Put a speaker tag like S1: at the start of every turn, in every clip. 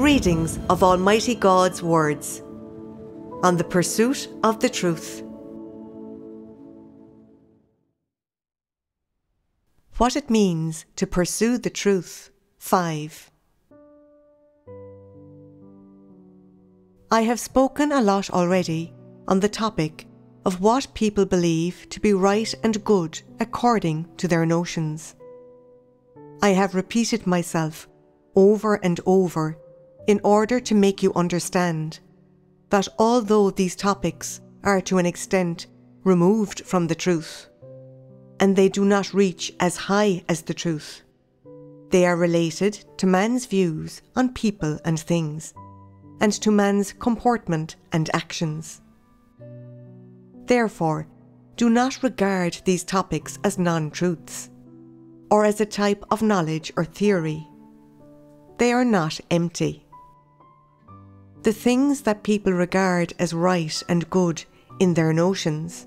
S1: readings of Almighty God's words on the pursuit of the truth. What it means to pursue the truth. 5. I have spoken a lot already on the topic of what people believe to be right and good according to their notions. I have repeated myself over and over in order to make you understand that although these topics are to an extent removed from the truth, and they do not reach as high as the truth, they are related to man's views on people and things, and to man's comportment and actions. Therefore, do not regard these topics as non truths, or as a type of knowledge or theory. They are not empty. The things that people regard as right and good in their notions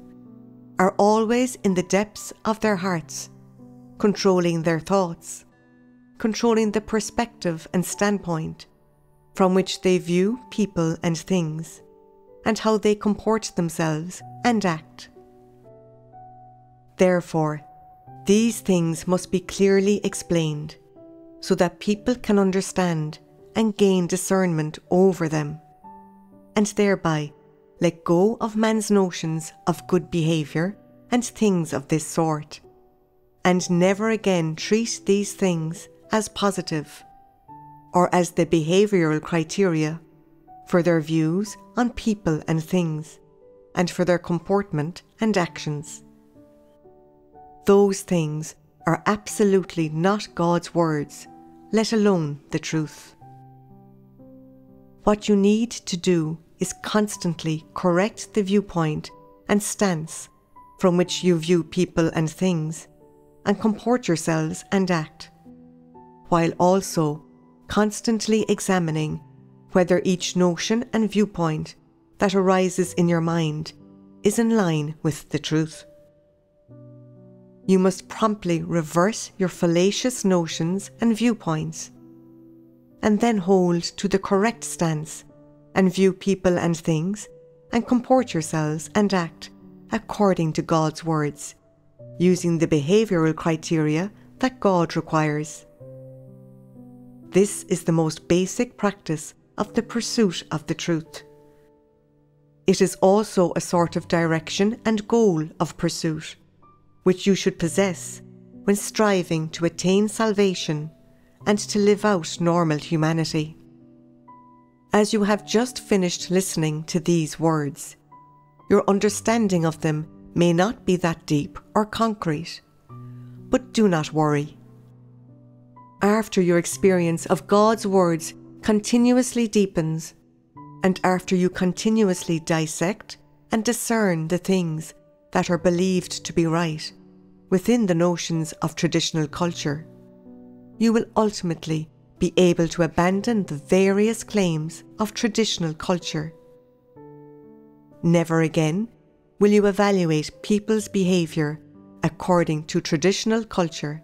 S1: are always in the depths of their hearts, controlling their thoughts, controlling the perspective and standpoint from which they view people and things, and how they comport themselves and act. Therefore, these things must be clearly explained so that people can understand and gain discernment over them, and thereby let go of man's notions of good behaviour and things of this sort, and never again treat these things as positive or as the behavioural criteria for their views on people and things, and for their comportment and actions. Those things are absolutely not God's words, let alone the truth. What you need to do is constantly correct the viewpoint and stance from which you view people and things, and comport yourselves and act, while also constantly examining whether each notion and viewpoint that arises in your mind is in line with the truth. You must promptly reverse your fallacious notions and viewpoints, and then hold to the correct stance and view people and things and comport yourselves and act according to God's words, using the behavioural criteria that God requires. This is the most basic practice of the pursuit of the truth. It is also a sort of direction and goal of pursuit, which you should possess when striving to attain salvation and to live out normal humanity. As you have just finished listening to these words, your understanding of them may not be that deep or concrete. But do not worry. After your experience of God's words continuously deepens, and after you continuously dissect and discern the things that are believed to be right within the notions of traditional culture, you will ultimately be able to abandon the various claims of traditional culture. Never again will you evaluate people's behaviour according to traditional culture.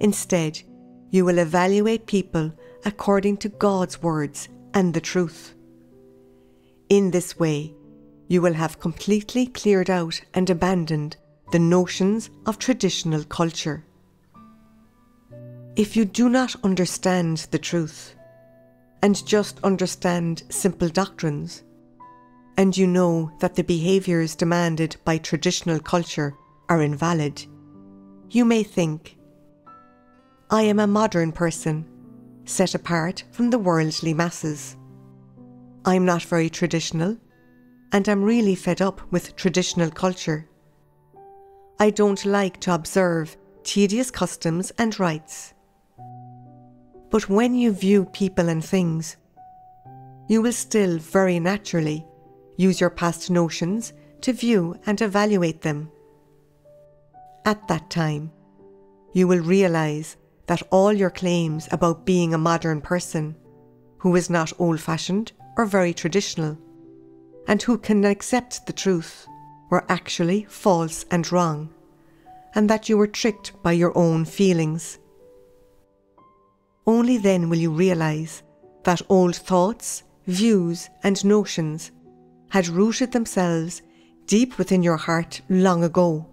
S1: Instead, you will evaluate people according to God's words and the truth. In this way, you will have completely cleared out and abandoned the notions of traditional culture. If you do not understand the truth and just understand simple doctrines, and you know that the behaviours demanded by traditional culture are invalid, you may think, I am a modern person set apart from the worldly masses. I'm not very traditional, and I'm really fed up with traditional culture. I don't like to observe tedious customs and rites. But when you view people and things, you will still very naturally use your past notions to view and evaluate them. At that time, you will realize that all your claims about being a modern person who is not old fashioned or very traditional and who can accept the truth were actually false and wrong, and that you were tricked by your own feelings. Only then will you realize that old thoughts, views, and notions had rooted themselves deep within your heart long ago,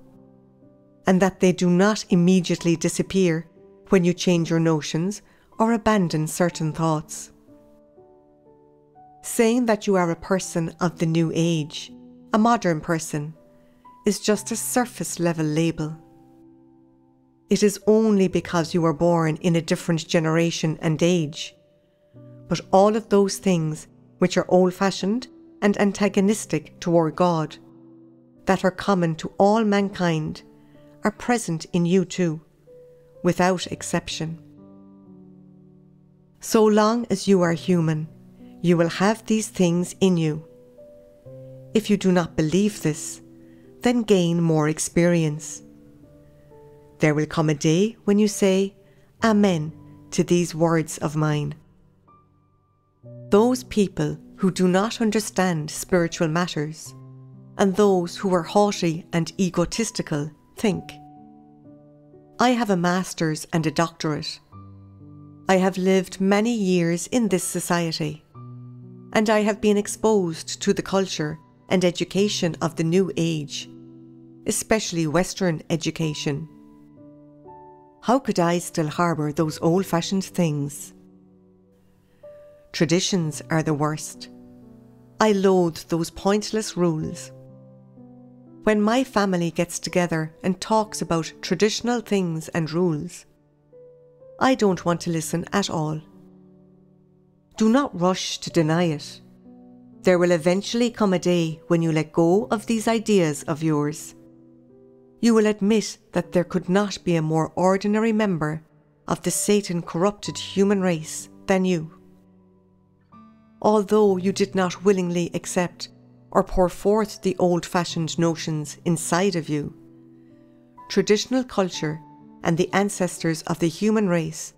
S1: and that they do not immediately disappear when you change your notions or abandon certain thoughts. Saying that you are a person of the new age, a modern person, is just a surface level label. It is only because you were born in a different generation and age. But all of those things which are old fashioned and antagonistic toward God, that are common to all mankind, are present in you too, without exception. So long as you are human, you will have these things in you. If you do not believe this, then gain more experience. There will come a day when you say, Amen to these words of mine. Those people who do not understand spiritual matters, and those who are haughty and egotistical, think, I have a master's and a doctorate. I have lived many years in this society, and I have been exposed to the culture and education of the new age, especially Western education. How could I still harbour those old fashioned things? Traditions are the worst. I loathe those pointless rules. When my family gets together and talks about traditional things and rules, I don't want to listen at all. Do not rush to deny it. There will eventually come a day when you let go of these ideas of yours. You will admit that there could not be a more ordinary member of the Satan corrupted human race than you. Although you did not willingly accept or pour forth the old fashioned notions inside of you, traditional culture and the ancestors of the human race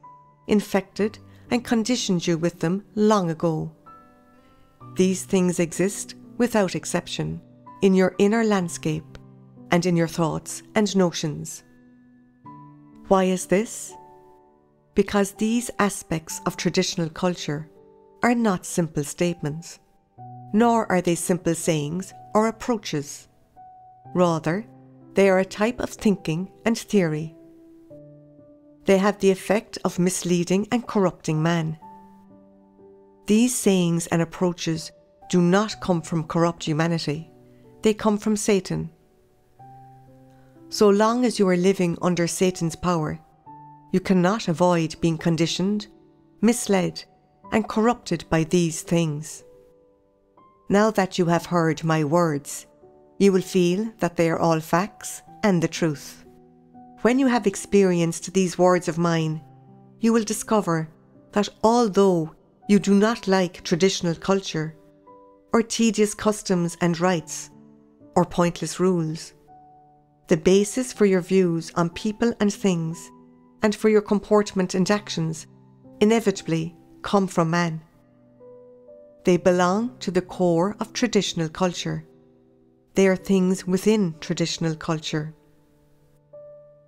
S1: infected and conditioned you with them long ago. These things exist, without exception, in your inner landscape and in your thoughts and notions. Why is this? Because these aspects of traditional culture are not simple statements, nor are they simple sayings or approaches. Rather, they are a type of thinking and theory. They have the effect of misleading and corrupting man. These sayings and approaches do not come from corrupt humanity, they come from Satan. So long as you are living under Satan's power, you cannot avoid being conditioned, misled, and corrupted by these things. Now that you have heard my words, you will feel that they are all facts and the truth. When you have experienced these words of mine, you will discover that although you do not like traditional culture, or tedious customs and rites, or pointless rules. The basis for your views on people and things, and for your comportment and actions, inevitably come from man. They belong to the core of traditional culture. They are things within traditional culture.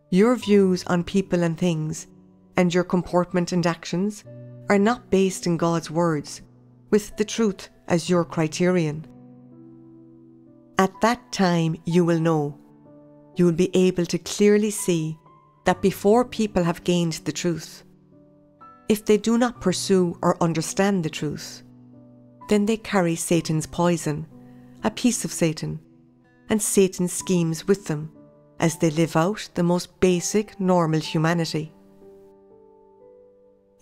S1: Your views on people and things, and your comportment and actions, are not based in God's words, with the truth as your criterion. At that time, you will know. You will be able to clearly see that before people have gained the truth, if they do not pursue or understand the truth, then they carry Satan's poison, a piece of Satan, and Satan's schemes with them as they live out the most basic normal humanity.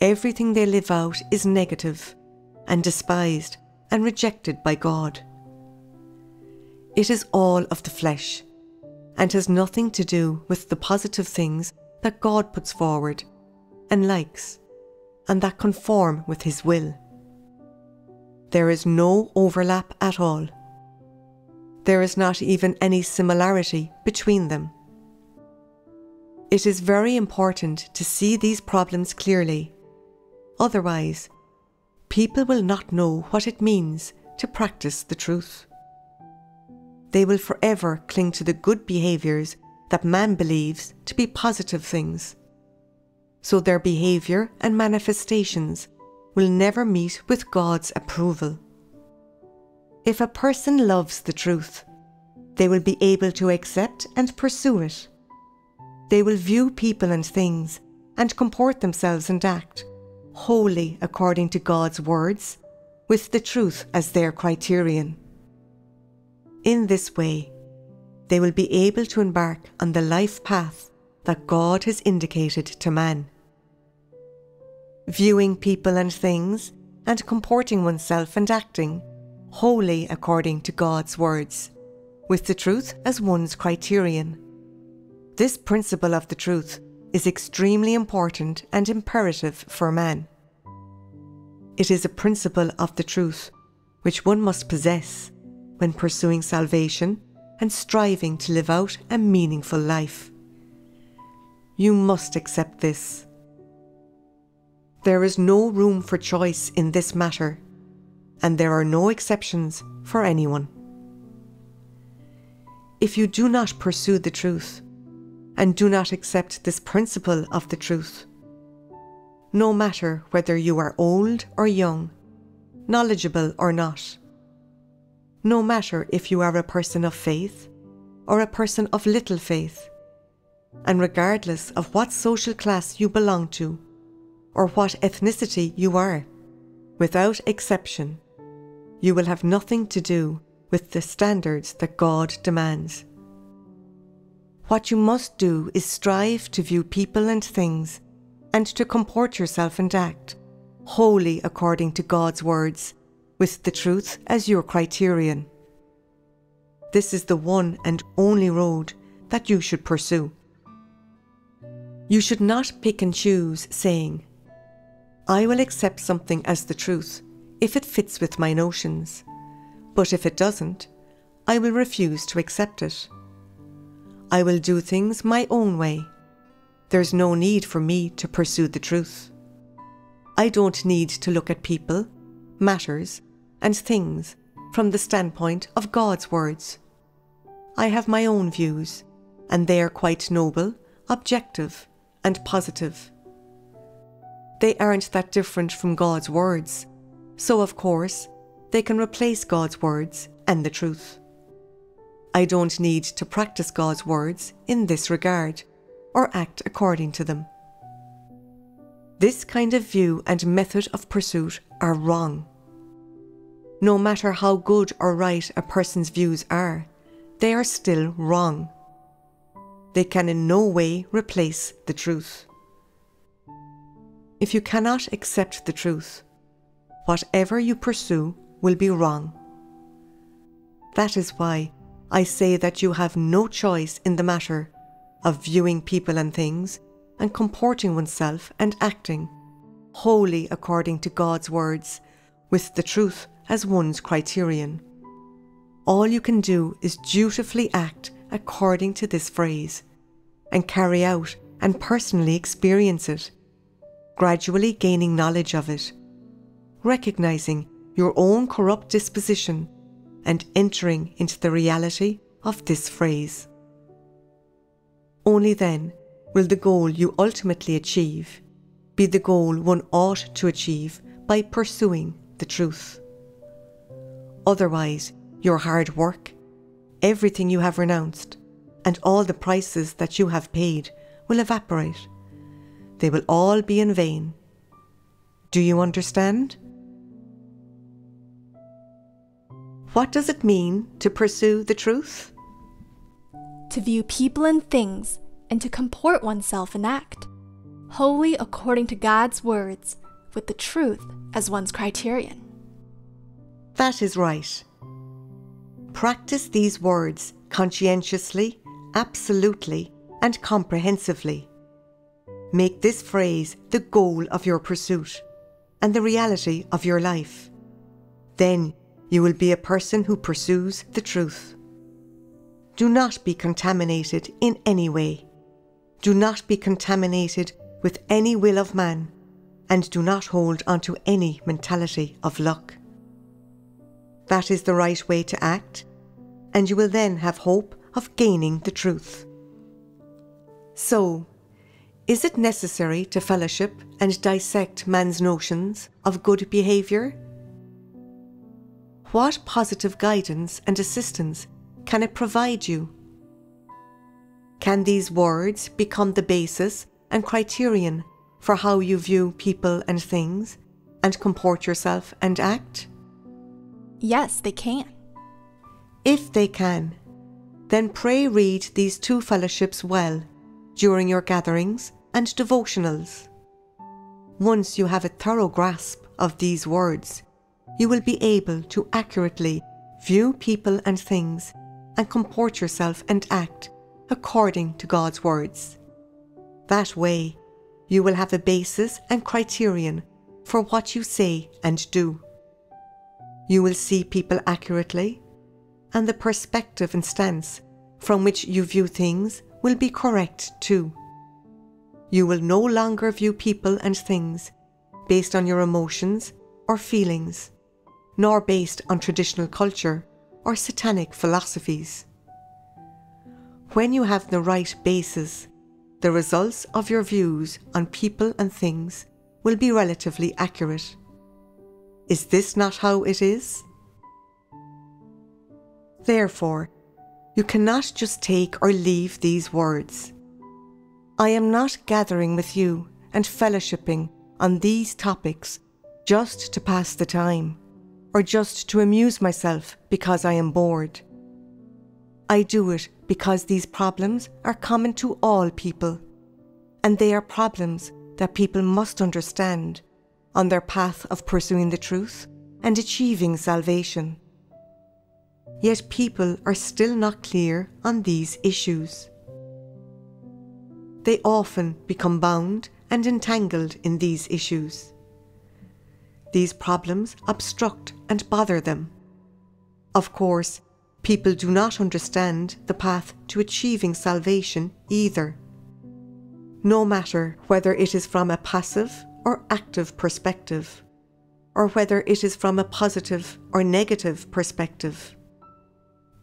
S1: Everything they live out is negative and despised and rejected by God. It is all of the flesh and has nothing to do with the positive things that God puts forward and likes and that conform with His will. There is no overlap at all. There is not even any similarity between them. It is very important to see these problems clearly Otherwise, people will not know what it means to practice the truth. They will forever cling to the good behaviours that man believes to be positive things. So their behaviour and manifestations will never meet with God's approval. If a person loves the truth, they will be able to accept and pursue it. They will view people and things and comport themselves and act wholly according to God's words, with the truth as their criterion. In this way, they will be able to embark on the life path that God has indicated to man. Viewing people and things and comporting oneself and acting wholly according to God's words, with the truth as one's criterion. This principle of the truth is extremely important and imperative for man. It is a principle of the truth which one must possess when pursuing salvation and striving to live out a meaningful life. You must accept this. There is no room for choice in this matter, and there are no exceptions for anyone. If you do not pursue the truth, and do not accept this principle of the truth. No matter whether you are old or young, knowledgeable or not, no matter if you are a person of faith or a person of little faith, and regardless of what social class you belong to or what ethnicity you are, without exception, you will have nothing to do with the standards that God demands. What you must do is strive to view people and things, and to comport yourself and act wholly according to God's words, with the truth as your criterion. This is the one and only road that you should pursue. You should not pick and choose, saying, I will accept something as the truth if it fits with my notions, but if it doesn't, I will refuse to accept it. I will do things my own way. There's no need for me to pursue the truth. I don't need to look at people, matters, and things from the standpoint of God's words. I have my own views, and they are quite noble, objective, and positive. They aren't that different from God's words, so of course, they can replace God's words and the truth. I don't need to practice God's words in this regard or act according to them. This kind of view and method of pursuit are wrong. No matter how good or right a person's views are, they are still wrong. They can in no way replace the truth. If you cannot accept the truth, whatever you pursue will be wrong. That is why I say that you have no choice in the matter of viewing people and things and comporting oneself and acting wholly according to God's words, with the truth as one's criterion. All you can do is dutifully act according to this phrase and carry out and personally experience it, gradually gaining knowledge of it, recognizing your own corrupt disposition and entering into the reality of this phrase. Only then will the goal you ultimately achieve be the goal one ought to achieve by pursuing the truth. Otherwise, your hard work, everything you have renounced, and all the prices that you have paid will evaporate. They will all be in vain. Do you understand? What does it mean to pursue the truth?
S2: To view people and things and to comport oneself and act, wholly according to God's words, with the truth as one's criterion.
S1: That is right. Practice these words conscientiously, absolutely, and comprehensively. Make this phrase the goal of your pursuit and the reality of your life. Then you will be a person who pursues the truth. Do not be contaminated in any way. Do not be contaminated with any will of man, and do not hold onto any mentality of luck. That is the right way to act, and you will then have hope of gaining the truth. So, Is it necessary to fellowship and dissect man's notions of good behaviour? What positive guidance and assistance can it provide you? Can these words become the basis and criterion for how you view people and things and comport yourself and act?
S2: Yes, they can.
S1: If they can, then pray read these two fellowships well during your gatherings and devotionals. Once you have a thorough grasp of these words, you will be able to accurately view people and things and comport yourself and act according to God's words. That way, you will have a basis and criterion for what you say and do. You will see people accurately, and the perspective and stance from which you view things will be correct too. You will no longer view people and things based on your emotions or feelings, nor based on traditional culture or satanic philosophies. When you have the right basis, the results of your views on people and things will be relatively accurate. Is this not how it is? Therefore, you cannot just take or leave these words. I am not gathering with you and fellowshipping on these topics just to pass the time or just to amuse myself because I am bored. I do it because these problems are common to all people, and they are problems that people must understand on their path of pursuing the truth and achieving salvation. Yet people are still not clear on these issues. They often become bound and entangled in these issues. These problems obstruct and bother them. Of course, people do not understand the path to achieving salvation either. No matter whether it is from a passive or active perspective, or whether it is from a positive or negative perspective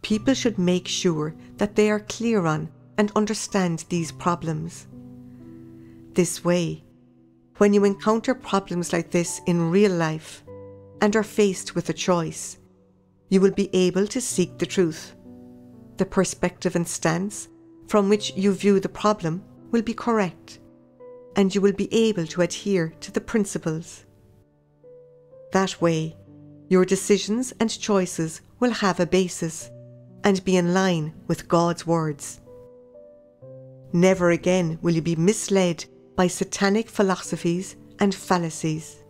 S1: people should make sure that they are clear on and understand these problems. This way, when you encounter problems like this in real life and are faced with a choice, you will be able to seek the truth. The perspective and stance from which you view the problem will be correct, and you will be able to adhere to the principles. That way, your decisions and choices will have a basis and be in line with God's words. Never again will you be misled by satanic philosophies and fallacies.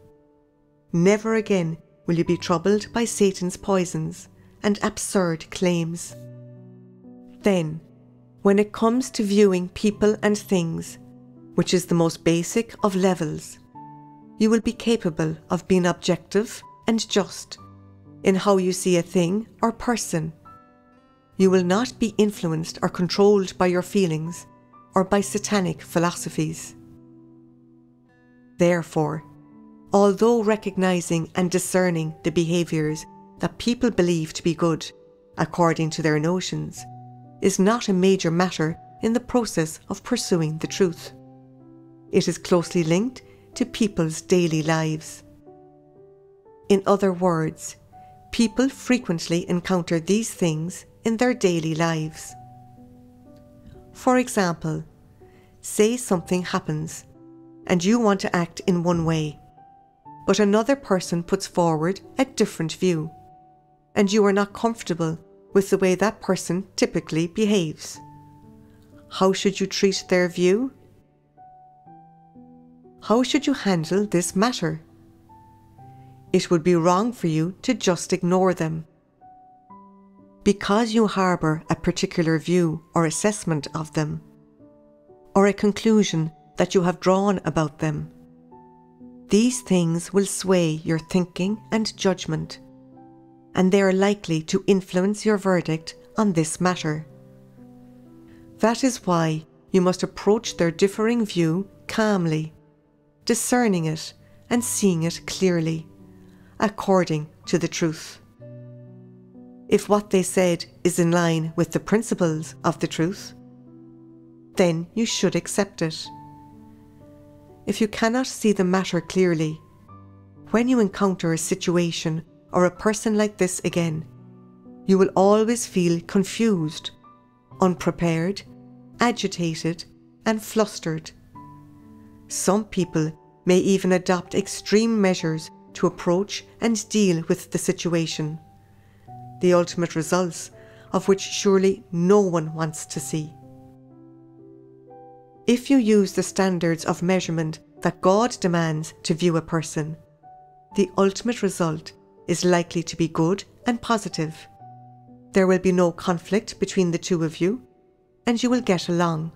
S1: Never again will you be troubled by Satan's poisons and absurd claims. Then, when it comes to viewing people and things, which is the most basic of levels, you will be capable of being objective and just in how you see a thing or person you will not be influenced or controlled by your feelings or by satanic philosophies. Therefore, although recognizing and discerning the behaviours that people believe to be good, according to their notions, is not a major matter in the process of pursuing the truth. It is closely linked to people's daily lives. In other words, people frequently encounter these things in their daily lives. For example, say something happens and you want to act in one way, but another person puts forward a different view, and you are not comfortable with the way that person typically behaves. How should you treat their view? How should you handle this matter? It would be wrong for you to just ignore them because you harbour a particular view or assessment of them, or a conclusion that you have drawn about them. These things will sway your thinking and judgment, and they are likely to influence your verdict on this matter. That is why you must approach their differing view calmly, discerning it and seeing it clearly, according to the truth if what they said is in line with the principles of the truth, then you should accept it. if you cannot see the matter clearly. When you encounter a situation or a person like this again, you will always feel confused, unprepared, agitated, and flustered. Some people may even adopt extreme measures to approach and deal with the situation, the ultimate results of which surely no one wants to see. If you use the standards of measurement that God demands to view a person, the ultimate result is likely to be good and positive. There will be no conflict between the two of you, and you will get along.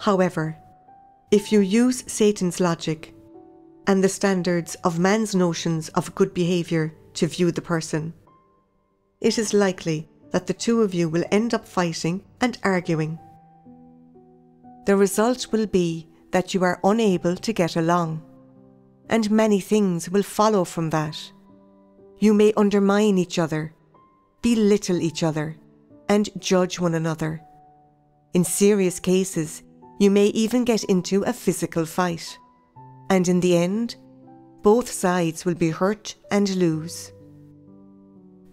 S1: However, if you use Satan's logic and the standards of man's notions of good behaviour to view the person, it is likely that the two of you will end up fighting and arguing. The result will be that you are unable to get along, and many things will follow from that. You may undermine each other, belittle each other, and judge one another. In serious cases, you may even get into a physical fight. And in the end, both sides will be hurt and lose.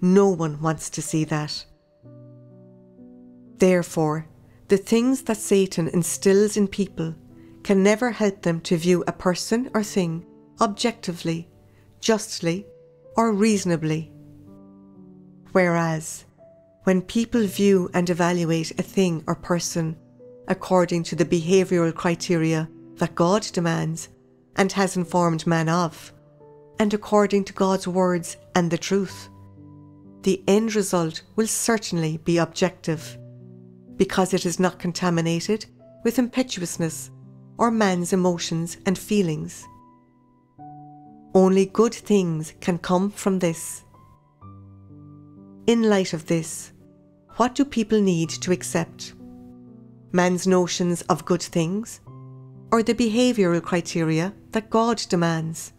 S1: No one wants to see that. Therefore, the things that Satan instills in people can never help them to view a person or thing objectively, justly, or reasonably. Whereas, when people view and evaluate a thing or person according to the behavioural criteria that God demands and has informed man of, and according to God's words and the truth. The end result will certainly be objective, because it is not contaminated with impetuousness or man's emotions and feelings. Only good things can come from this. In light of this, what do people need to accept? Man's notions of good things, or the behavioural criteria that God demands?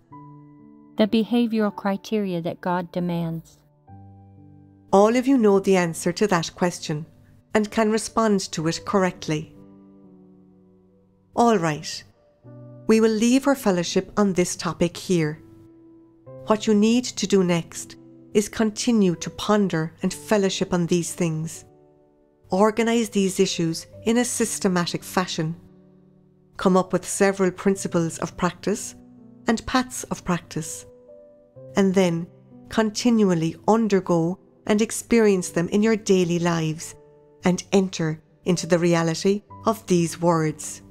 S3: The behavioural criteria that God demands.
S1: All of you know the answer to that question and can respond to it correctly. All right, we will leave our fellowship on this topic here. What you need to do next is continue to ponder and fellowship on these things organise these issues in a systematic fashion, come up with several principles of practice and paths of practice, and then continually undergo and experience them in your daily lives and enter into the reality of these words.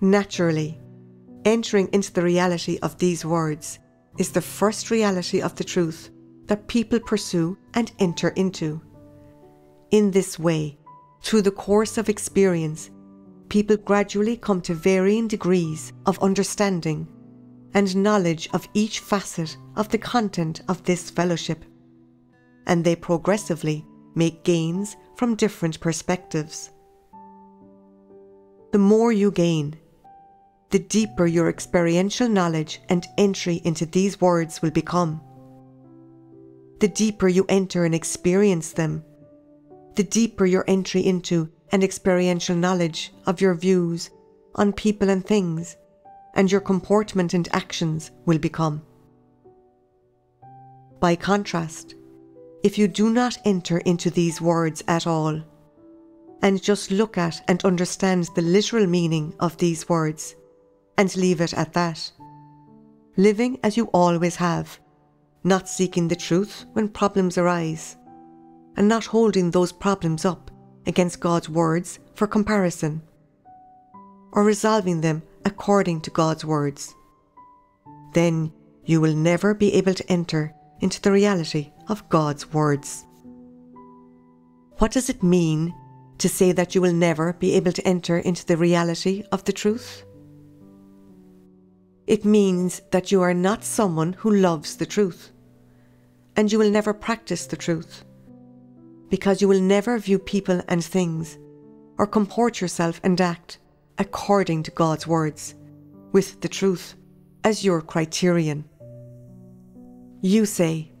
S1: Naturally, entering into the reality of these words is the first reality of the truth that people pursue and enter into. In this way, through the course of experience, people gradually come to varying degrees of understanding and knowledge of each facet of the content of this fellowship, and they progressively make gains from different perspectives. The more you gain, the deeper your experiential knowledge and entry into these words will become. The deeper you enter and experience them, the deeper your entry into and experiential knowledge of your views on people and things, and your comportment and actions will become. By contrast, if you do not enter into these words at all, and just look at and understand the literal meaning of these words, and leave it at that, living as you always have, not seeking the truth when problems arise, and not holding those problems up against God's words for comparison, or resolving them according to God's words. Then you will never be able to enter into the reality of God's words. What does it mean to say that you will never be able to enter into the reality of the truth? It means that you are not someone who loves the truth, and you will never practice the truth because you will never view people and things or comport yourself and act according to God's words, with the truth as your criterion. You say,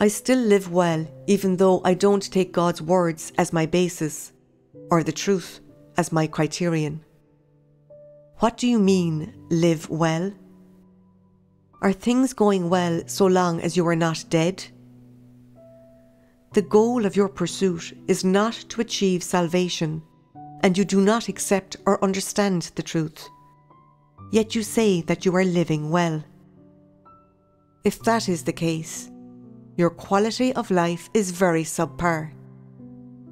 S1: I still live well even though I don't take God's words as my basis or the truth as my criterion. What do you mean, live well? Are things going well so long as you are not dead? The goal of your pursuit is not to achieve salvation, and you do not accept or understand the truth. Yet you say that you are living well. If that is the case, your quality of life is very subpar,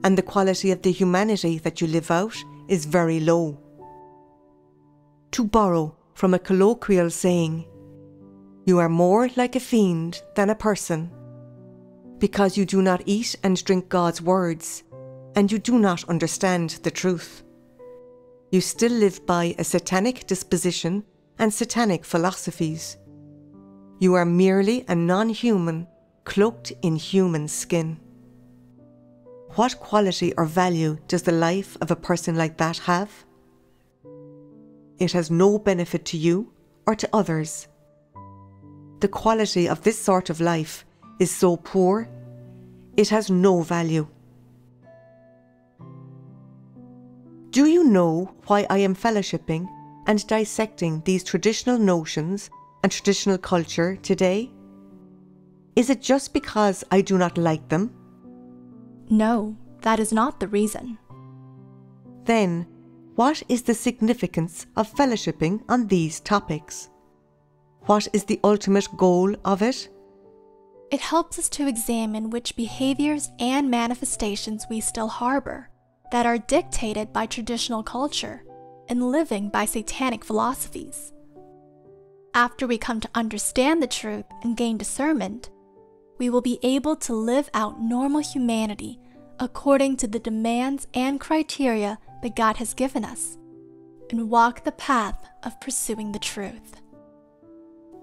S1: and the quality of the humanity that you live out is very low. To borrow from a colloquial saying, you are more like a fiend than a person because you do not eat and drink God's words, and you do not understand the truth. You still live by a satanic disposition and satanic philosophies. You are merely a non human cloaked in human skin. What quality or value does the life of a person like that have? It has no benefit to you or to others. The quality of this sort of life is so poor, it has no value. Do you know why I am fellowshipping and dissecting these traditional notions and traditional culture today? Is it just because I do not like them?
S2: No, that is not the reason.
S1: Then, what is the significance of fellowshipping on these topics? What is the ultimate goal of it?
S2: It helps us to examine which behaviors and manifestations we still harbor that are dictated by traditional culture and living by satanic philosophies. After we come to understand the truth and gain discernment, we will be able to live out normal humanity according to the demands and criteria that God has given us and walk the path of pursuing the truth.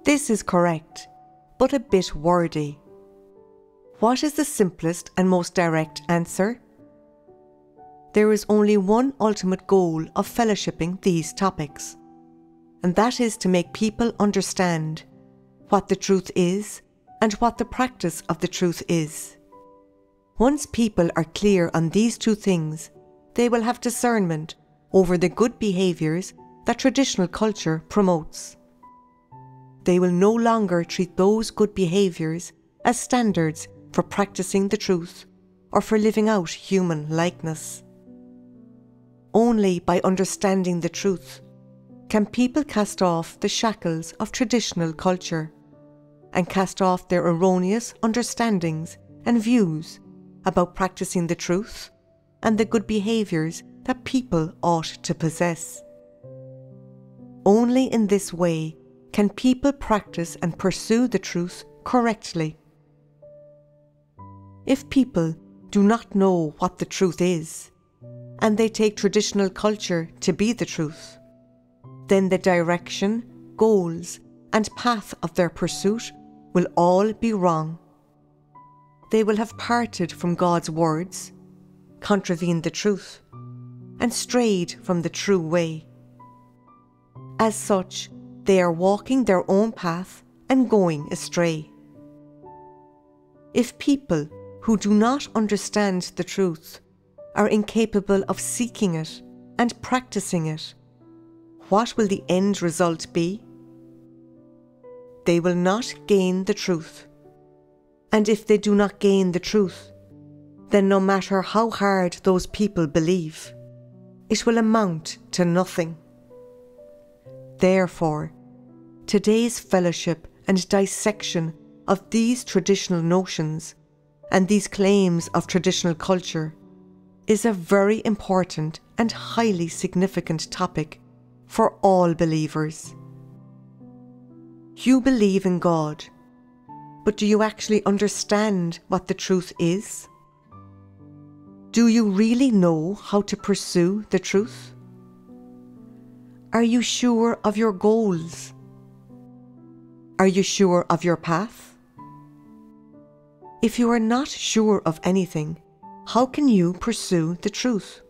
S1: This is correct but a bit wordy. What is the simplest and most direct answer? There is only one ultimate goal of fellowshipping these topics, and that is to make people understand what the truth is and what the practice of the truth is. Once people are clear on these two things, they will have discernment over the good behaviours that traditional culture promotes they will no longer treat those good behaviours as standards for practicing the truth or for living out human likeness. Only by understanding the truth can people cast off the shackles of traditional culture and cast off their erroneous understandings and views about practicing the truth and the good behaviours that people ought to possess. Only in this way can people practice and pursue the truth correctly? If people do not know what the truth is, and they take traditional culture to be the truth, then the direction, goals, and path of their pursuit will all be wrong. They will have parted from God's words, contravened the truth, and strayed from the true way. As such, they are walking their own path and going astray. If people who do not understand the truth are incapable of seeking it and practicing it, what will the end result be? They will not gain the truth. And if they do not gain the truth, then no matter how hard those people believe, it will amount to nothing. Therefore, today's fellowship and dissection of these traditional notions and these claims of traditional culture is a very important and highly significant topic for all believers. You believe in God, but do you actually understand what the truth is? Do you really know how to pursue the truth? Are you sure of your goals? Are you sure of your path? If you are not sure of anything, how can you pursue the truth?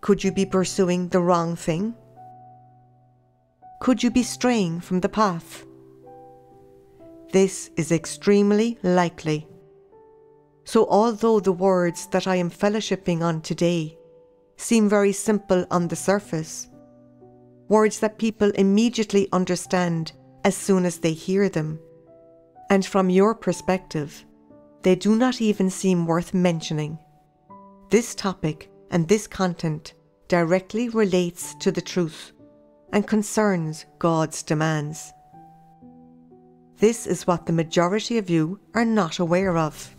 S1: Could you be pursuing the wrong thing? Could you be straying from the path? This is extremely likely. So, although the words that I am fellowshipping on today seem very simple on the surface, words that people immediately understand as soon as they hear them. And from your perspective, they do not even seem worth mentioning. This topic and this content directly relates to the truth and concerns God's demands. This is what the majority of you are not aware of.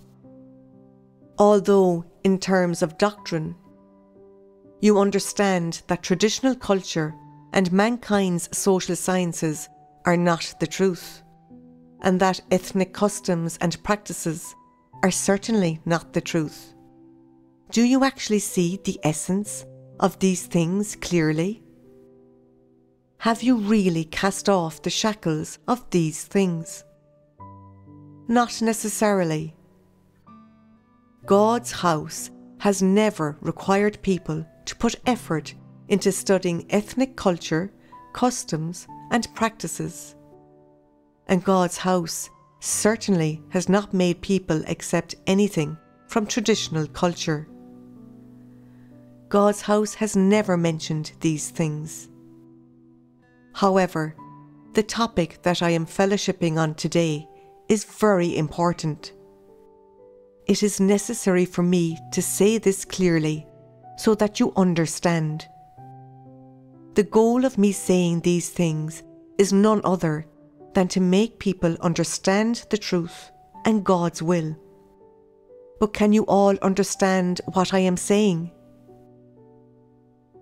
S1: Although, in terms of doctrine, you understand that traditional culture and mankind's social sciences are not the truth, and that ethnic customs and practices are certainly not the truth. Do you actually see the essence of these things clearly? Have you really cast off the shackles of these things? Not necessarily. God's house has never required people to put effort into studying ethnic culture, customs, and practices. And God's house certainly has not made people accept anything from traditional culture. God's house has never mentioned these things. However, the topic that I am fellowshipping on today is very important. It is necessary for me to say this clearly so that you understand. The goal of me saying these things is none other than to make people understand the truth and God's will. But can you all understand what I am saying?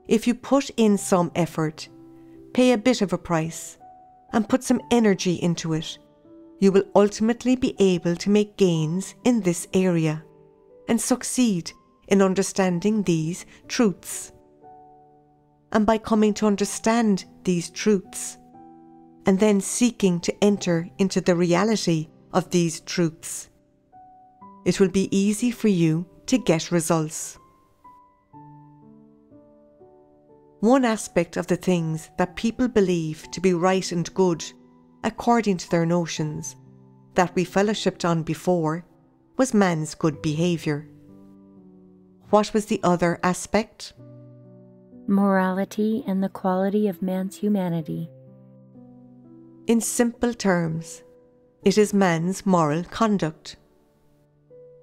S1: If you put in some effort, pay a bit of a price, and put some energy into it, you will ultimately be able to make gains in this area and succeed in understanding these truths. And by coming to understand these truths, and then seeking to enter into the reality of these truths, it will be easy for you to get results. One aspect of the things that people believe to be right and good, according to their notions, that we fellowshipped on before, was man's good behaviour. What was the other aspect?
S3: Morality and the quality of man's humanity.
S1: In simple terms, it is man's moral conduct.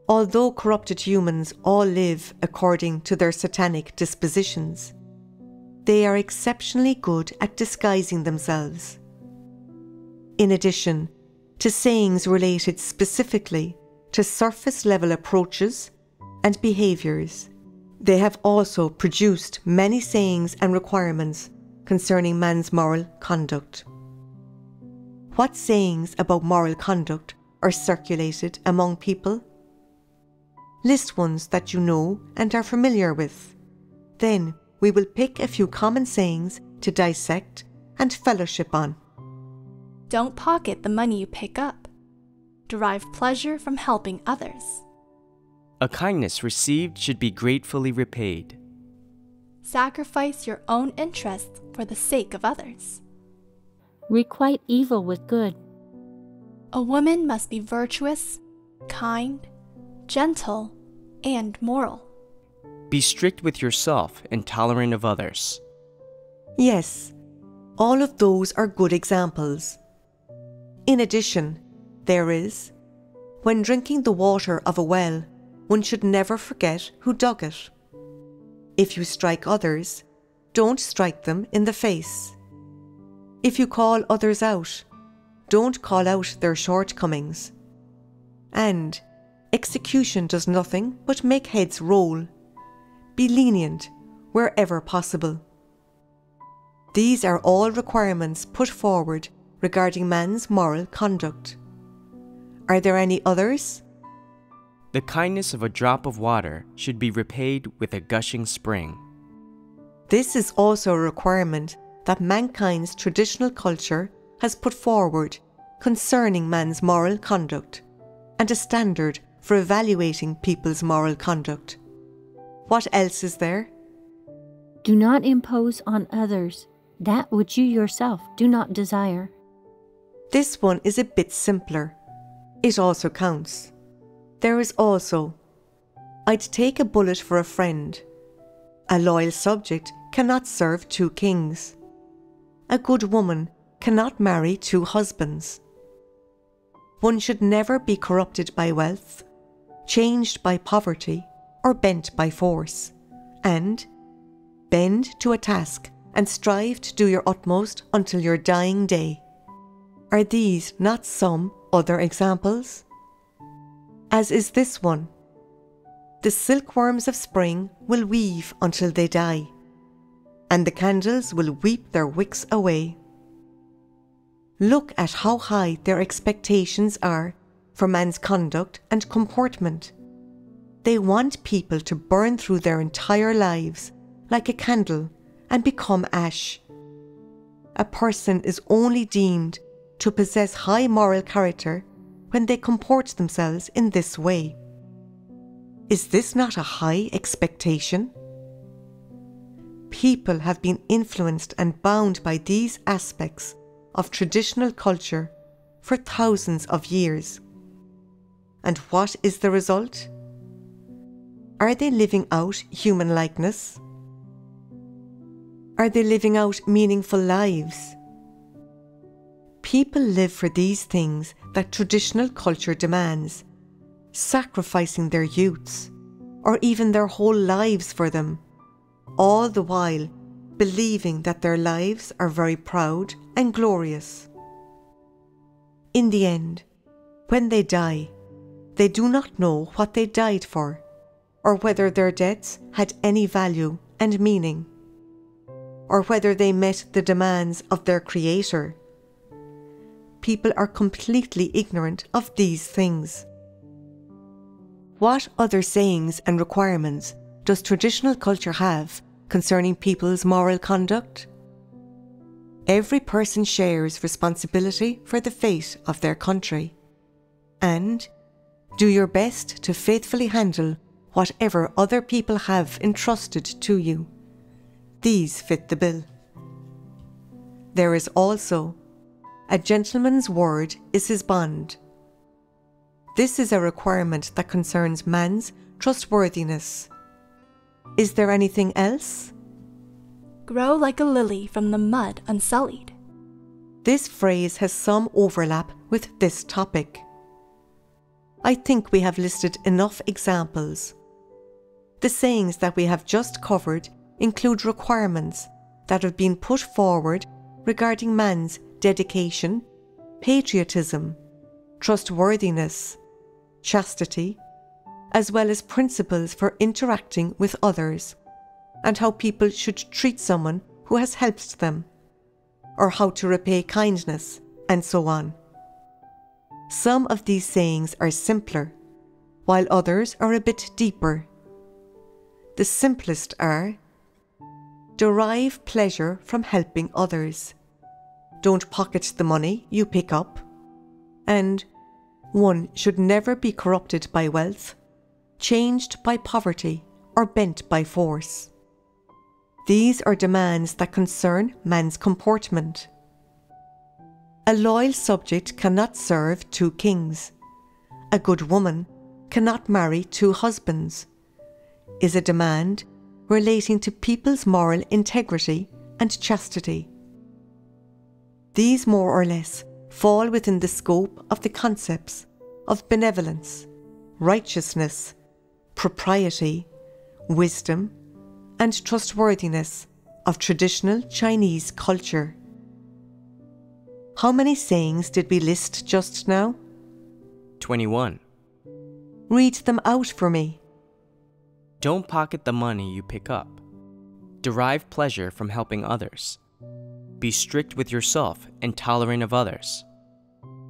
S1: Although corrupted humans all live according to their satanic dispositions, they are exceptionally good at disguising themselves. In addition to sayings related specifically to surface level approaches and behaviours, they have also produced many sayings and requirements concerning man's moral conduct. What sayings about moral conduct are circulated among people? List ones that you know and are familiar with. Then we will pick a few common sayings to dissect and fellowship on.
S2: Don't pocket the money you pick up. Derive pleasure from helping others.
S4: A kindness received should be gratefully repaid.
S2: Sacrifice your own interests for the sake of others.
S3: Requite evil with good.
S2: A woman must be virtuous, kind, gentle, and moral.
S4: Be strict with yourself and tolerant of others.
S1: Yes, all of those are good examples. In addition, there is, when drinking the water of a well, one should never forget who dug it. If you strike others, don't strike them in the face. If you call others out, don't call out their shortcomings. And execution does nothing but make heads roll be lenient wherever possible. These are all requirements put forward regarding man's moral conduct. Are there any others?
S4: The kindness of a drop of water should be repaid with a gushing spring.
S1: This is also a requirement that mankind's traditional culture has put forward concerning man's moral conduct and a standard for evaluating people's moral conduct. What else is there?
S3: Do not impose on others that which you yourself do not desire.
S1: This one is a bit simpler. It also counts. There is also, I'd take a bullet for a friend. A loyal subject cannot serve two kings. a good woman cannot marry two husbands. One should never be corrupted by wealth, changed by poverty, or bent by force, and bend to a task and strive to do your utmost until your dying day. Are these not some other examples? As is this one. The silkworms of spring will weave until they die, and the candles will weep their wicks away. Look at how high their expectations are for man's conduct and comportment. They want people to burn through their entire lives like a candle and become ash. A person is only deemed to possess high moral character when they comport themselves in this way. Is this not a high expectation? People have been influenced and bound by these aspects of traditional culture for thousands of years. And what is the result? Are they living out human likeness? Are they living out meaningful lives? People live for these things that traditional culture demands, sacrificing their youths or even their whole lives for them, all the while believing that their lives are very proud and glorious. In the end, when they die, they do not know what they died for or whether their deaths had any value and meaning, or whether they met the demands of their Creator. People are completely ignorant of these things. What other sayings and requirements does traditional culture have concerning people's moral conduct? Every person shares responsibility for the fate of their country. And do your best to faithfully handle whatever other people have entrusted to you. These fit the bill. There is also a gentleman's word is his bond. This is a requirement that concerns man's trustworthiness. Is there anything else?
S2: Grow like a lily from the mud unsullied.
S1: This phrase has some overlap with this topic. I think we have listed enough examples the sayings that we have just covered include requirements that have been put forward regarding man's dedication, patriotism, trustworthiness, chastity, as well as principles for interacting with others and how people should treat someone who has helped them, or how to repay kindness, and so on. Some of these sayings are simpler, while others are a bit deeper the simplest are derive pleasure from helping others. Don't pocket the money you pick up. And one should never be corrupted by wealth, changed by poverty, or bent by force. These are demands that concern man's comportment. A loyal subject cannot serve two kings. A good woman cannot marry two husbands is a demand relating to people's moral integrity and chastity. These more or less fall within the scope of the concepts of benevolence, righteousness, propriety, wisdom, and trustworthiness of traditional Chinese culture. How many sayings did we list just now?
S4: 21.
S1: Read them out for me.
S4: Don't pocket the money you pick up. Derive pleasure from helping others. Be strict with yourself and tolerant of others.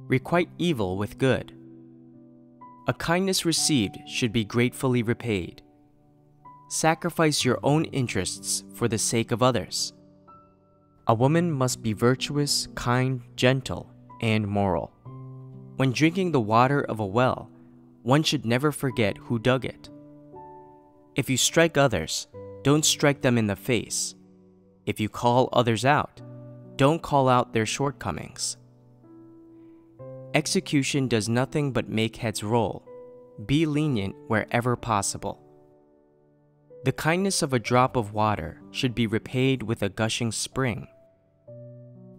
S4: Requite evil with good. A kindness received should be gratefully repaid. Sacrifice your own interests for the sake of others. A woman must be virtuous, kind, gentle, and moral. When drinking the water of a well, one should never forget who dug it. If you strike others, don't strike them in the face. If you call others out, don't call out their shortcomings. Execution does nothing but make heads roll. Be lenient wherever possible. The kindness of a drop of water should be repaid with a gushing spring.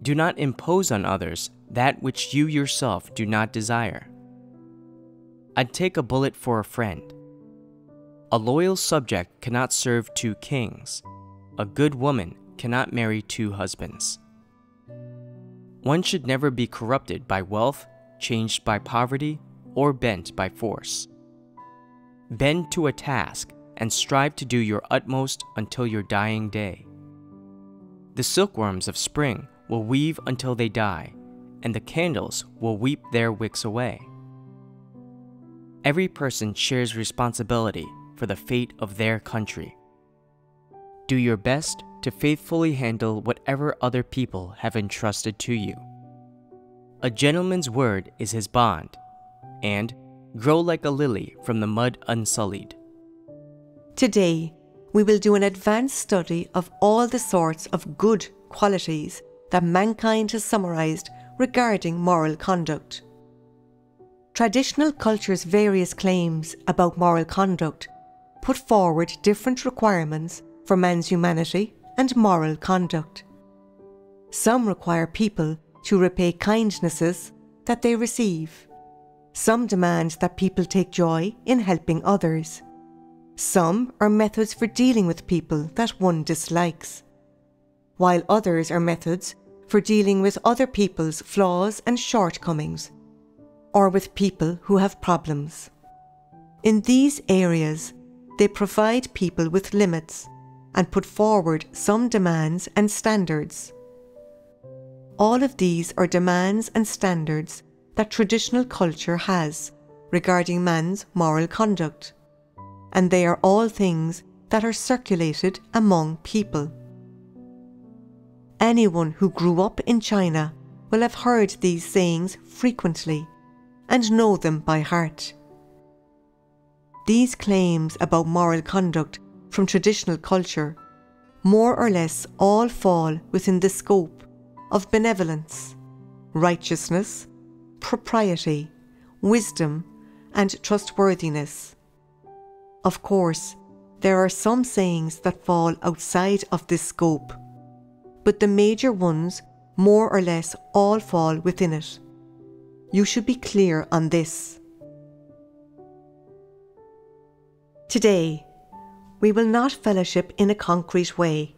S4: Do not impose on others that which you yourself do not desire. I'd take a bullet for a friend. A loyal subject cannot serve two kings. A good woman cannot marry two husbands. One should never be corrupted by wealth, changed by poverty, or bent by force. Bend to a task and strive to do your utmost until your dying day. The silkworms of spring will weave until they die, and the candles will weep their wicks away. Every person shares responsibility for the fate of their country. Do your best to faithfully handle whatever other people have entrusted to you. A gentleman's word is his bond, and grow like a lily from the mud unsullied.
S1: Today, we will do an advanced study of all the sorts of good qualities that mankind has summarised regarding moral conduct. Traditional culture's various claims about moral conduct put forward different requirements for man's humanity and moral conduct. Some require people to repay kindnesses that they receive. Some demand that people take joy in helping others. Some are methods for dealing with people that one dislikes, while others are methods for dealing with other people's flaws and shortcomings, or with people who have problems. In these areas, they provide people with limits and put forward some demands and standards. All of these are demands and standards that traditional culture has regarding man's moral conduct, and they are all things that are circulated among people. Anyone who grew up in China will have heard these sayings frequently and know them by heart. These claims about moral conduct from traditional culture more or less all fall within the scope of benevolence, righteousness, propriety, wisdom, and trustworthiness. Of course, there are some sayings that fall outside of this scope, but the major ones more or less all fall within it. You should be clear on this. Today, we will not fellowship in a concrete way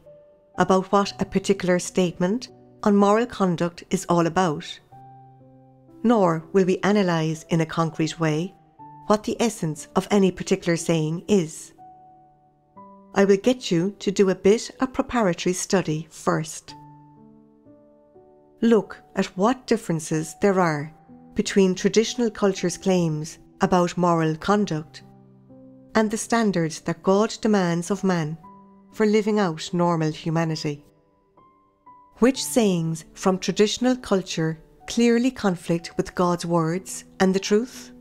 S1: about what a particular statement on moral conduct is all about, nor will we analyse in a concrete way what the essence of any particular saying is. I will get you to do a bit of preparatory study first. Look at what differences there are between traditional culture's claims about moral conduct and the standards that God demands of man for living out normal humanity. Which sayings from traditional culture clearly conflict with God's words and the truth?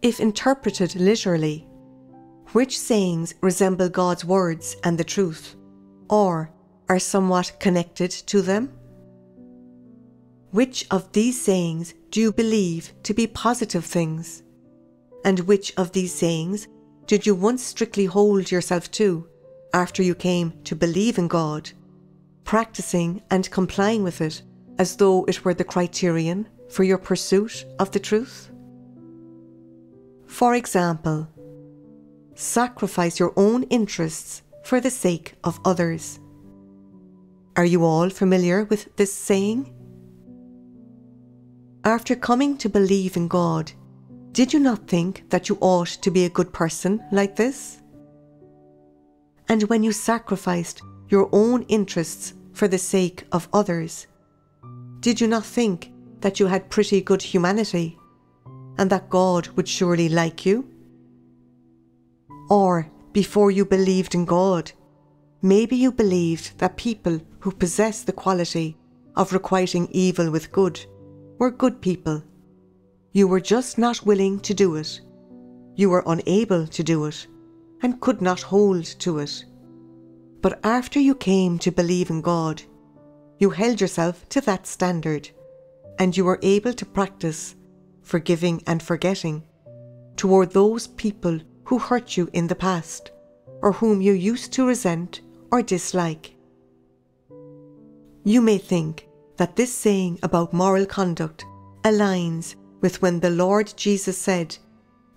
S1: If interpreted literally, which sayings resemble God's words and the truth, or are somewhat connected to them? Which of these sayings do you believe to be positive things and which of these sayings did you once strictly hold yourself to after you came to believe in God, practicing and complying with it as though it were the criterion for your pursuit of the truth? For example, sacrifice your own interests for the sake of others. Are you all familiar with this saying? After coming to believe in God, did you not think that you ought to be a good person like this? And when you sacrificed your own interests for the sake of others, did you not think that you had pretty good humanity and that God would surely like you? Or, before you believed in God, maybe you believed that people who possessed the quality of requiting evil with good were good people you were just not willing to do it. You were unable to do it and could not hold to it. But after you came to believe in God, you held yourself to that standard and you were able to practice forgiving and forgetting toward those people who hurt you in the past or whom you used to resent or dislike. You may think that this saying about moral conduct aligns with when the Lord Jesus said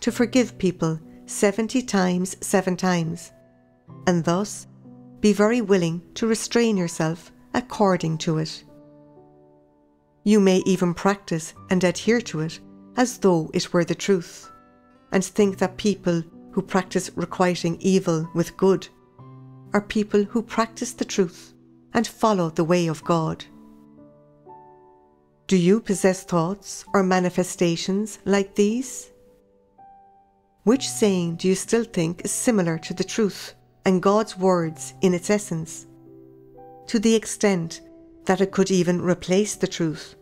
S1: to forgive people 70 times seven times, and thus be very willing to restrain yourself according to it. You may even practice and adhere to it as though it were the truth, and think that people who practice requiting evil with good are people who practice the truth and follow the way of God. Do you possess thoughts or manifestations like these? Which saying do you still think is similar to the truth and God's words in its essence? To the extent that it could even replace the truth?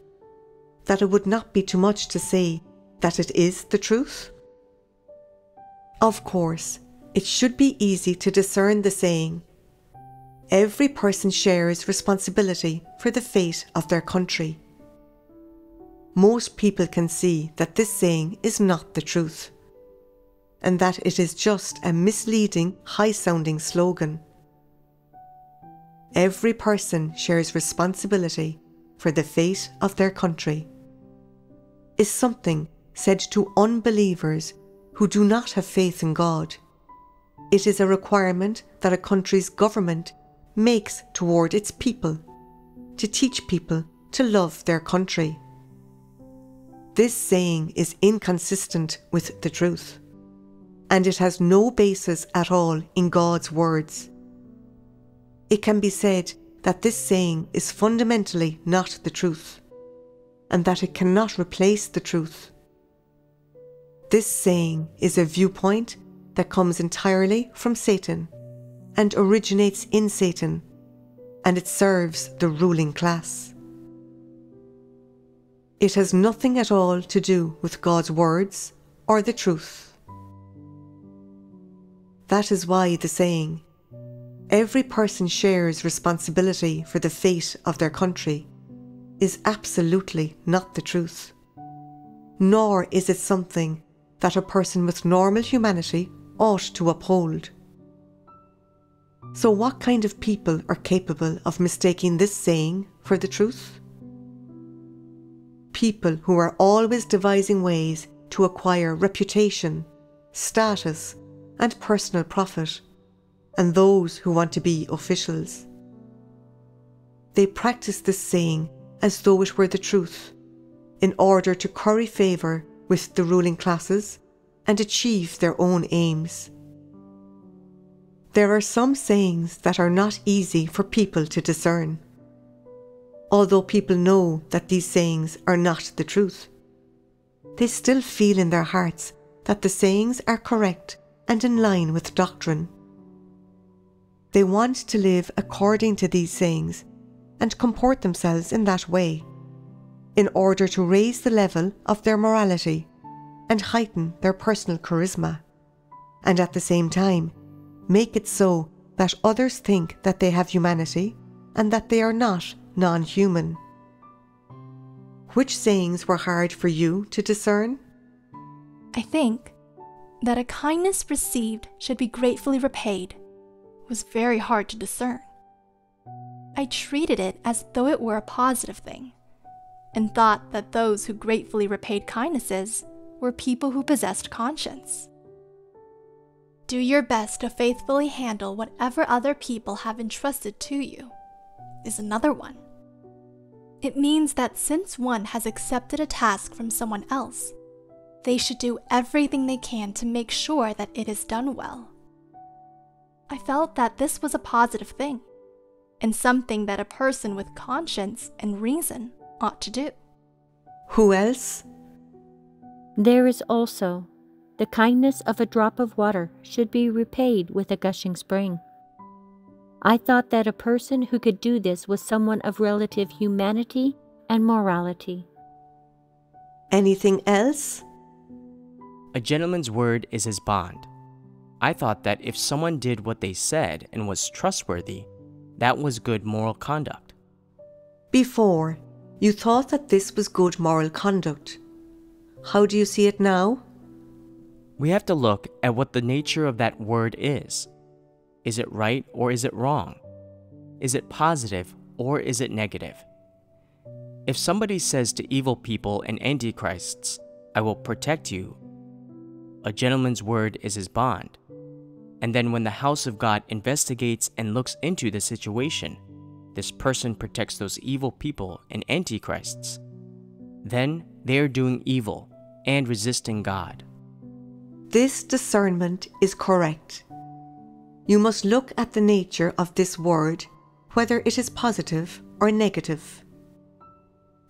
S1: That it would not be too much to say that it is the truth? Of course, it should be easy to discern the saying every person shares responsibility for the fate of their country. Most people can see that this saying is not the truth, and that it is just a misleading, high sounding slogan. Every person shares responsibility for the fate of their country, is something said to unbelievers who do not have faith in God. It is a requirement that a country's government makes toward its people to teach people to love their country. This saying is inconsistent with the truth, and it has no basis at all in God's words. It can be said that this saying is fundamentally not the truth, and that it cannot replace the truth. This saying is a viewpoint that comes entirely from Satan and originates in Satan, and it serves the ruling class. It has nothing at all to do with God's words or the truth. That is why the saying, every person shares responsibility for the fate of their country, is absolutely not the truth. Nor is it something that a person with normal humanity ought to uphold. So, what kind of people are capable of mistaking this saying for the truth? People who are always devising ways to acquire reputation, status, and personal profit, and those who want to be officials. They practice this saying as though it were the truth, in order to curry favour with the ruling classes and achieve their own aims. There are some sayings that are not easy for people to discern. Although people know that these sayings are not the truth, they still feel in their hearts that the sayings are correct and in line with doctrine. They want to live according to these sayings and comport themselves in that way in order to raise the level of their morality and heighten their personal charisma, and at the same time make it so that others think that they have humanity and that they are not non human. Which sayings were hard for you to discern?
S2: I think that a kindness received should be gratefully repaid was very hard to discern. I treated it as though it were a positive thing and thought that those who gratefully repaid kindnesses were people who possessed conscience. Do your best to faithfully handle whatever other people have entrusted to you, is another one. It means that since one has accepted a task from someone else, they should do everything they can to make sure that it is done well. I felt that this was a positive thing, and something that a person with conscience and reason ought to do.
S1: Who else?
S3: There is also the kindness of a drop of water should be repaid with a gushing spring. I thought that a person who could do this was someone of relative humanity and morality.
S1: Anything else?
S4: A gentleman's word is his bond. I thought that if someone did what they said and was trustworthy, that was good moral conduct.
S1: Before, you thought that this was good moral conduct. How do you see it now?
S4: We have to look at what the nature of that word is. Is it right or is it wrong? Is it positive or is it negative? If somebody says to evil people and antichrists, I will protect you, a gentleman's word is his bond. And then when the house of God investigates and looks into the situation, this person protects those evil people and antichrists. Then they are doing evil and resisting God.
S1: This discernment is correct. You must look at the nature of this word, whether it is positive or negative.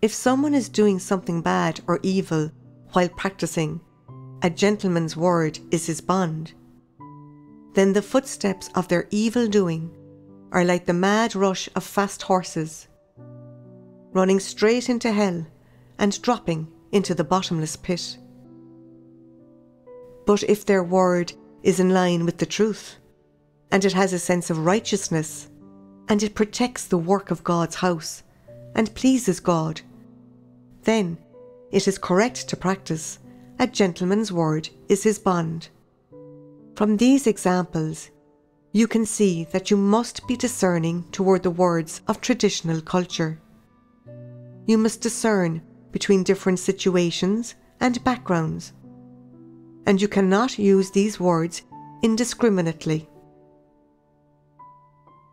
S1: If someone is doing something bad or evil while practicing, a gentleman's word is his bond, then the footsteps of their evil doing are like the mad rush of fast horses, running straight into hell and dropping into the bottomless pit. But if their word is in line with the truth, and it has a sense of righteousness, and it protects the work of God's house, and pleases God, then it is correct to practice a gentleman's word is his bond. From these examples, you can see that you must be discerning toward the words of traditional culture. You must discern between different situations and backgrounds, and you cannot use these words indiscriminately.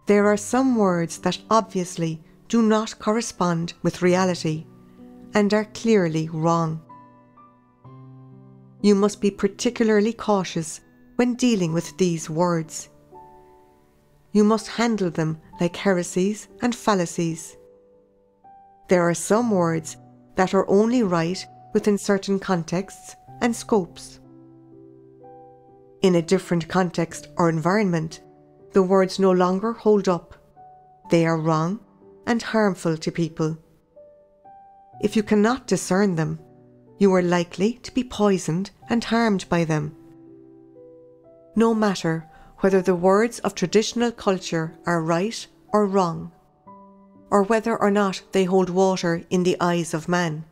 S1: There are some words that obviously do not correspond with reality and are clearly wrong. You must be particularly cautious when dealing with these words. You must handle them like heresies and fallacies. There are some words that are only right within certain contexts and scopes. In a different context or environment, the words no longer hold up. They are wrong and harmful to people. If you cannot discern them, you are likely to be poisoned and harmed by them. No matter whether the words of traditional culture are right or wrong, or whether or not they hold water in the eyes of man.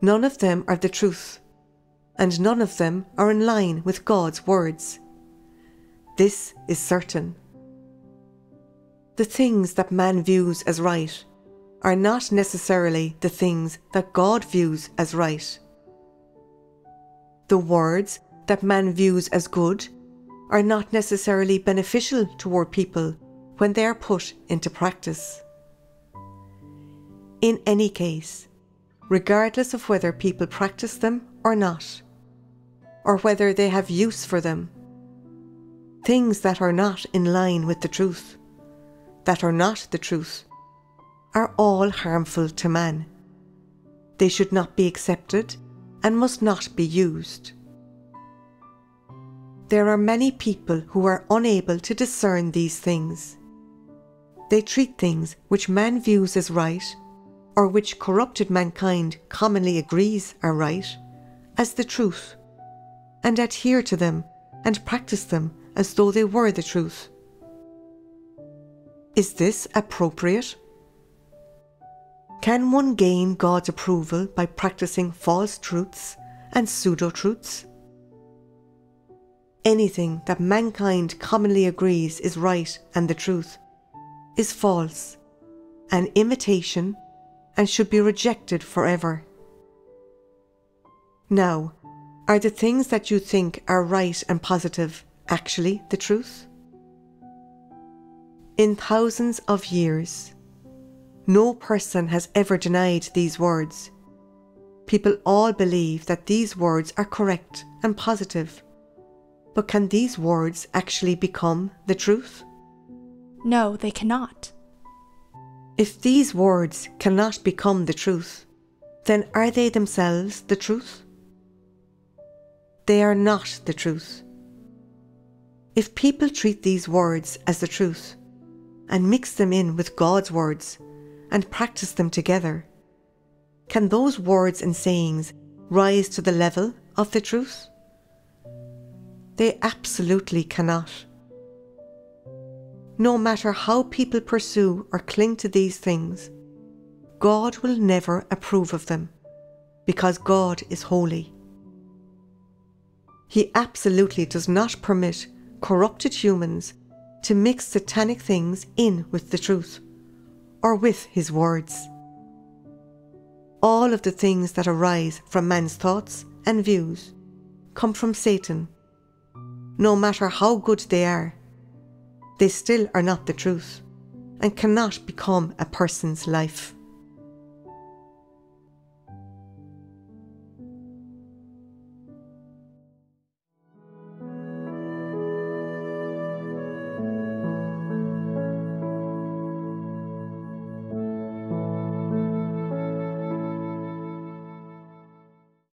S1: None of them are the truth, and none of them are in line with God's words. This is certain. The things that man views as right are not necessarily the things that God views as right. The words that man views as good are not necessarily beneficial toward people when they are put into practice. In any case, regardless of whether people practice them or not, or whether they have use for them, things that are not in line with the truth, that are not the truth, are all harmful to man. They should not be accepted and must not be used. There are many people who are unable to discern these things. They treat things which man views as right, or which corrupted mankind commonly agrees are right, as the truth, and adhere to them and practice them as though they were the truth. Is this appropriate? Can one gain God's approval by practicing false truths and pseudo truths? Anything that mankind commonly agrees is right and the truth is false, an imitation, and should be rejected forever. Now, are the things that you think are right and positive actually the truth? In thousands of years, no person has ever denied these words. People all believe that these words are correct and positive. But can these words actually become the truth?
S2: No, they cannot.
S1: If these words cannot become the truth, then are they themselves the truth? They are not the truth. If people treat these words as the truth and mix them in with God's words, and practice them together, can those words and sayings rise to the level of the truth? They absolutely cannot. No matter how people pursue or cling to these things, God will never approve of them because God is holy. He absolutely does not permit corrupted humans to mix satanic things in with the truth or with his words. All of the things that arise from man's thoughts and views come from Satan. No matter how good they are, they still are not the truth and cannot become a person's life.